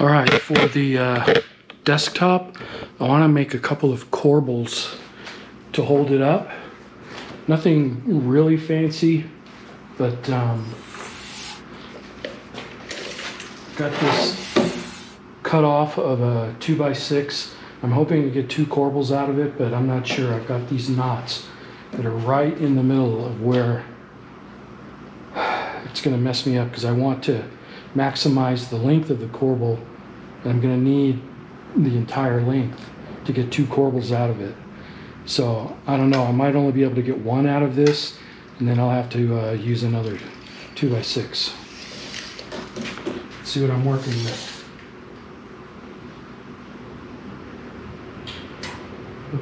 All right, for the uh, desktop, I want to make a couple of corbels to hold it up. Nothing really fancy, but um, got this cut off of a 2x6. I'm hoping to get two corbels out of it, but I'm not sure. I've got these knots that are right in the middle of where it's going to mess me up because I want to maximize the length of the corbel I'm going to need the entire length to get two corbels out of it. So I don't know, I might only be able to get one out of this and then I'll have to uh, use another 2x6. see what I'm working with.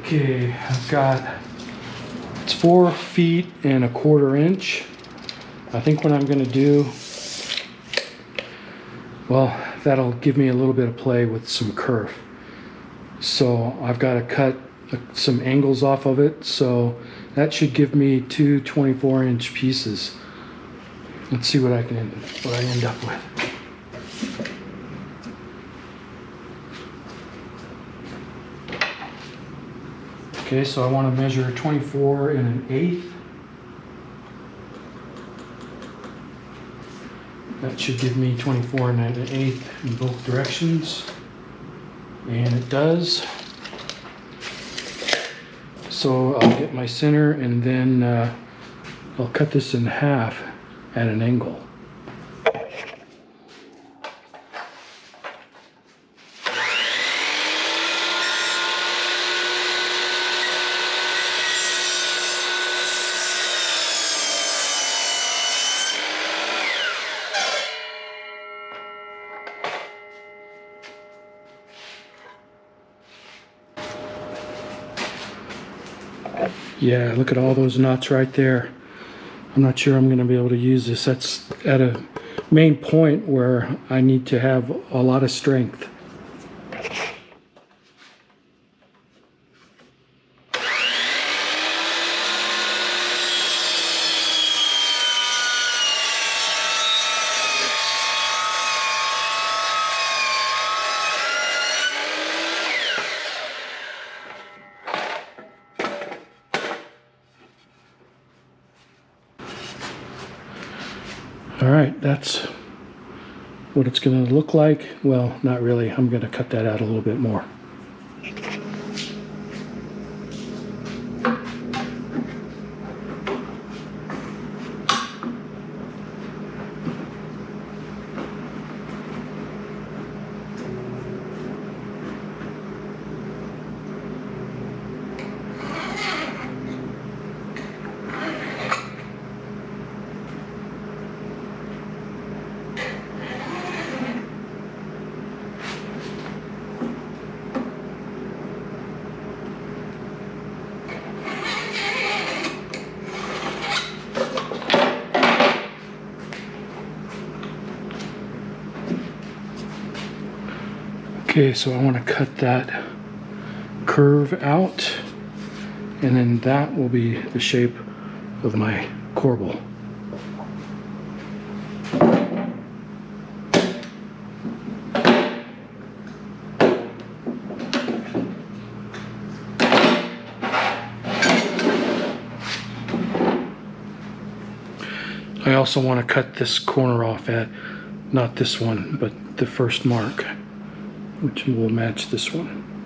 Okay, I've got, it's four feet and a quarter inch. I think what I'm gonna do, well, that'll give me a little bit of play with some kerf. So I've got to cut some angles off of it. So that should give me two 24 inch pieces. Let's see what I can end, what I end up with. Okay, so I want to measure 24 and an eighth. That should give me 24 and an eighth in both directions. And it does. So I'll get my center and then uh, I'll cut this in half at an angle. Yeah, look at all those knots right there. I'm not sure I'm going to be able to use this. That's at a main point where I need to have a lot of strength. All that's what it's gonna look like. Well, not really. I'm gonna cut that out a little bit more. Okay, so I want to cut that curve out and then that will be the shape of my corbel. I also want to cut this corner off at, not this one, but the first mark which will match this one.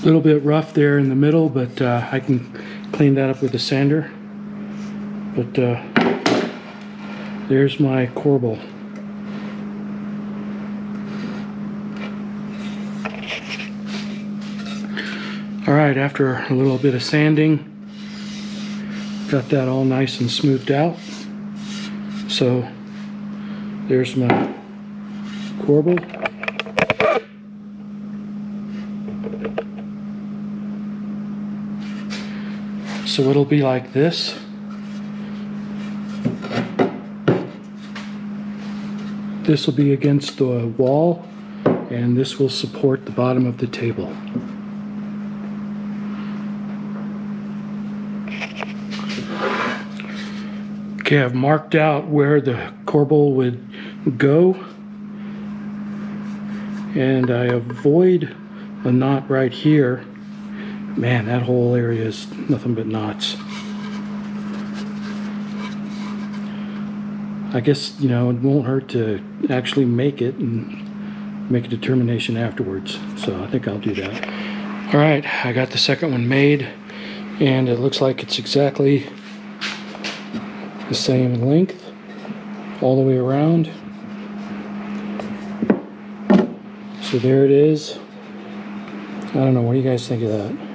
A little bit rough there in the middle, but uh, I can clean that up with the sander. But uh, there's my corbel. All right, after a little bit of sanding, got that all nice and smoothed out. So there's my corbel. So it'll be like this. This will be against the wall and this will support the bottom of the table. Okay, I've marked out where the corbel would go and I avoid a knot right here. Man, that whole area is nothing but knots. I guess, you know, it won't hurt to actually make it and make a determination afterwards. So I think I'll do that. All right, I got the second one made and it looks like it's exactly the same length all the way around. So there it is. I don't know, what do you guys think of that?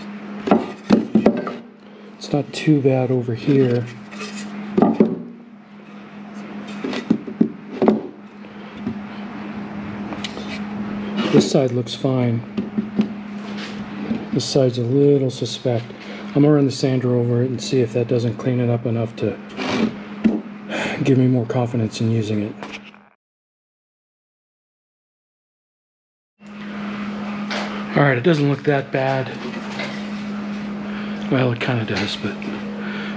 It's not too bad over here. This side looks fine. This side's a little suspect. I'm gonna run the sander over it and see if that doesn't clean it up enough to give me more confidence in using it. All right, it doesn't look that bad. Well, it kind of does, but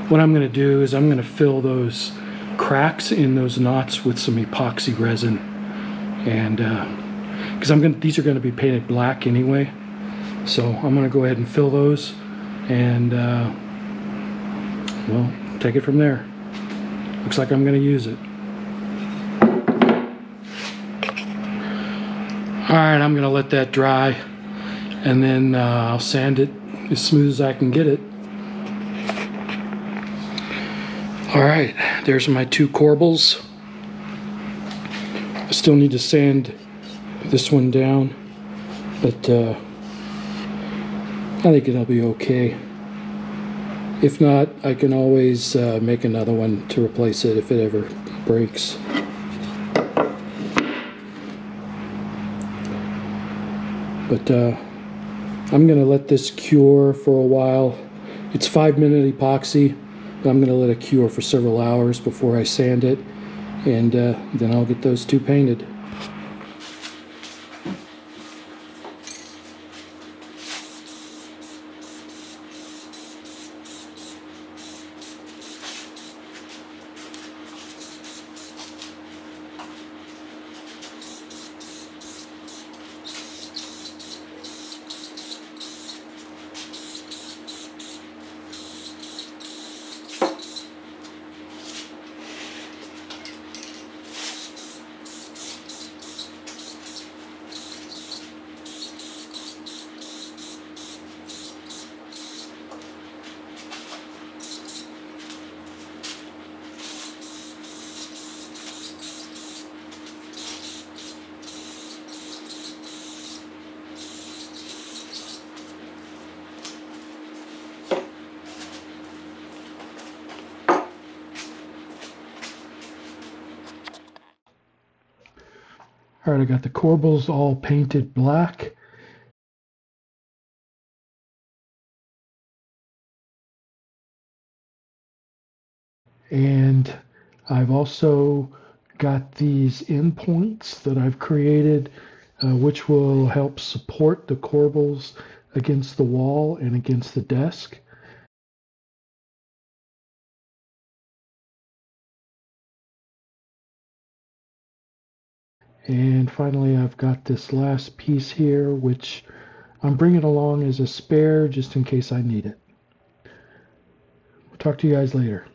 what I'm gonna do is I'm gonna fill those cracks in those knots with some epoxy resin. And, because uh, I'm gonna, these are gonna be painted black anyway. So I'm gonna go ahead and fill those and, uh, well, take it from there. Looks like I'm gonna use it. All right, I'm gonna let that dry and then uh, I'll sand it as smooth as I can get it. All right, there's my two corbels. I still need to sand this one down, but uh, I think it'll be okay. If not, I can always uh, make another one to replace it if it ever breaks. But uh, I'm going to let this cure for a while. It's five minute epoxy, I'm going to let it cure for several hours before I sand it, and uh, then I'll get those two painted. All right, I got the corbels all painted black. And I've also got these endpoints that I've created, uh, which will help support the corbels against the wall and against the desk. And finally, I've got this last piece here, which I'm bringing along as a spare just in case I need it. Talk to you guys later.